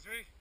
Excuse me?